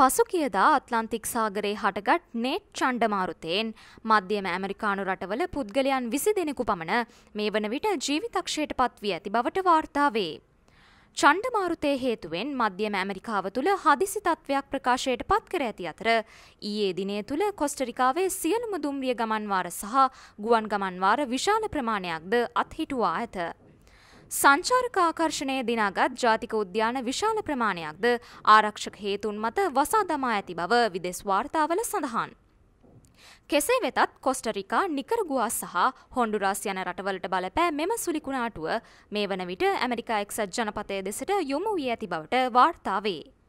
පසුකියදා අත්ලන්තික් සාගරයේ හටගත් නේට් චණ්ඩමාරුතයෙන් මධ්‍යම ඇමරිකානු රටවල පුද්ගලයන් විසි දෙනෙකු පමණ මේ වන විට ජීවිතක්ෂයට පත්වී ඇති බවට වාර්තාවේ. චණ්ඩමාරුතය හේතුවෙන් මධ්‍යම ඇමරිකාව තුළ හදිසි තත්ත්වයක් ප්‍රකාශයට පත් කර ඇති අතර ඊයේ දිනය තුළ කොස්ටරිකාවේ සියලුම දුම්රිය ගමන්වාර සහ ගුවන් ගමන්වාර විශාල ප්‍රමාණයක්ද අත්හිටුවා ඇත. සංචාරක ආකර්ෂණය දිනාගත් ජාතික උද්‍යාන විශාල ප්‍රමාණයක්ද ආරක්ෂක හේතුන් මත වසා දමා ඇති බව විදෙස් වාර්තාවල සඳහන්. කෙසේ වෙතත් කොස්ටරිකා නිකරගුවා සහ හොන්ඩුරාස් යන රටවලට බලපෑ මෙම සුලිකුණාටුව මේ වන විට ඇමරිකා එක්සත් ජනපතය දෙසට යොමු වී ඇති බවට වාර්තාවේ.